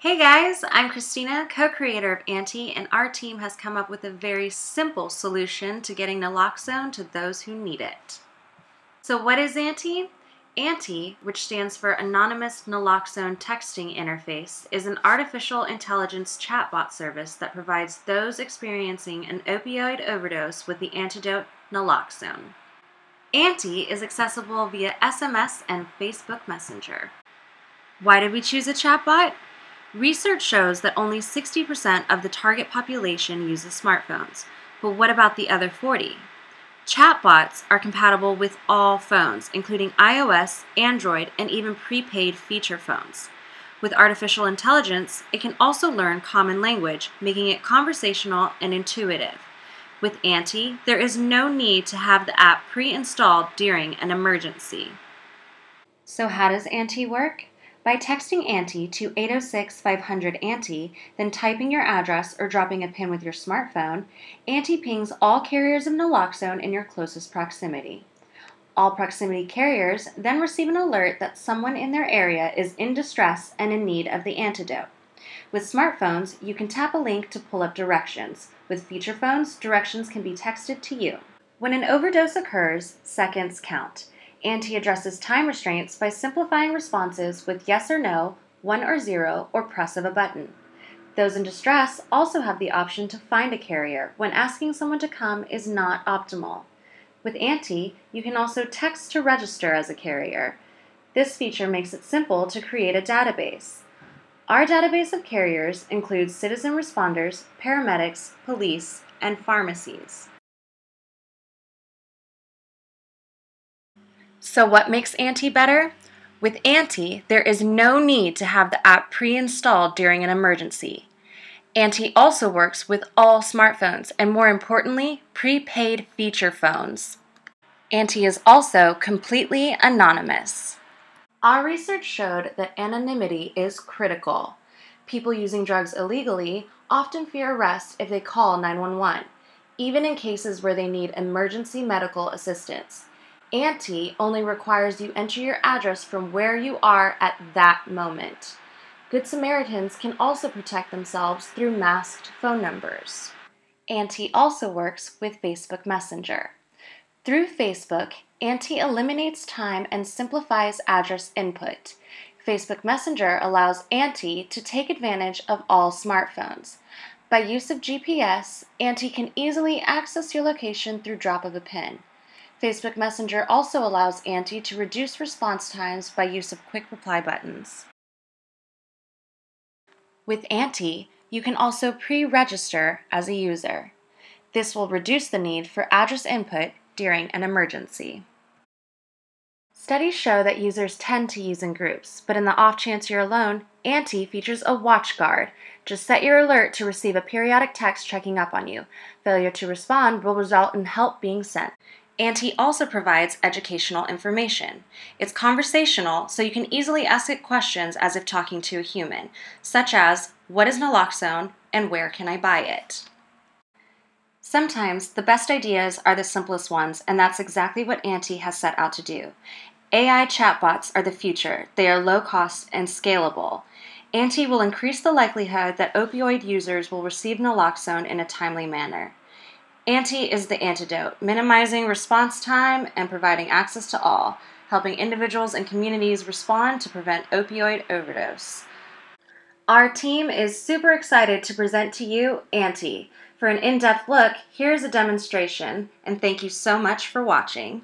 Hey guys, I'm Christina, co creator of Anti, and our team has come up with a very simple solution to getting naloxone to those who need it. So, what is Anti? Anti, which stands for Anonymous Naloxone Texting Interface, is an artificial intelligence chatbot service that provides those experiencing an opioid overdose with the antidote naloxone. Anti is accessible via SMS and Facebook Messenger. Why did we choose a chatbot? Research shows that only 60% of the target population uses smartphones, but what about the other 40? Chatbots are compatible with all phones, including iOS, Android, and even prepaid feature phones. With artificial intelligence, it can also learn common language, making it conversational and intuitive. With Anti, there is no need to have the app pre installed during an emergency. So, how does Anti work? By texting Anti to 806 500 Anti, then typing your address or dropping a pin with your smartphone, Anti pings all carriers of naloxone in your closest proximity. All proximity carriers then receive an alert that someone in their area is in distress and in need of the antidote. With smartphones, you can tap a link to pull up directions. With feature phones, directions can be texted to you. When an overdose occurs, seconds count. Anti addresses time restraints by simplifying responses with yes or no, one or zero, or press of a button. Those in distress also have the option to find a carrier when asking someone to come is not optimal. With Anti, you can also text to register as a carrier. This feature makes it simple to create a database. Our database of carriers includes citizen responders, paramedics, police, and pharmacies. So, what makes Anti better? With Anti, there is no need to have the app pre installed during an emergency. Anti also works with all smartphones and, more importantly, prepaid feature phones. Anti is also completely anonymous. Our research showed that anonymity is critical. People using drugs illegally often fear arrest if they call 911, even in cases where they need emergency medical assistance. Anti only requires you enter your address from where you are at that moment. Good Samaritans can also protect themselves through masked phone numbers. Anti also works with Facebook Messenger. Through Facebook, Anti eliminates time and simplifies address input. Facebook Messenger allows Anti to take advantage of all smartphones. By use of GPS, Anti can easily access your location through drop of a pin. Facebook Messenger also allows Anti to reduce response times by use of quick reply buttons. With Anti, you can also pre register as a user. This will reduce the need for address input during an emergency. Studies show that users tend to use in groups, but in the off chance you're alone, Anti features a watch guard. Just set your alert to receive a periodic text checking up on you. Failure to respond will result in help being sent. Anti also provides educational information. It's conversational, so you can easily ask it questions as if talking to a human, such as What is naloxone and where can I buy it? Sometimes the best ideas are the simplest ones, and that's exactly what Anti has set out to do. AI chatbots are the future, they are low cost and scalable. Anti will increase the likelihood that opioid users will receive naloxone in a timely manner. Anti is the antidote, minimizing response time and providing access to all, helping individuals and communities respond to prevent opioid overdose. Our team is super excited to present to you Anti. For an in depth look, here's a demonstration, and thank you so much for watching.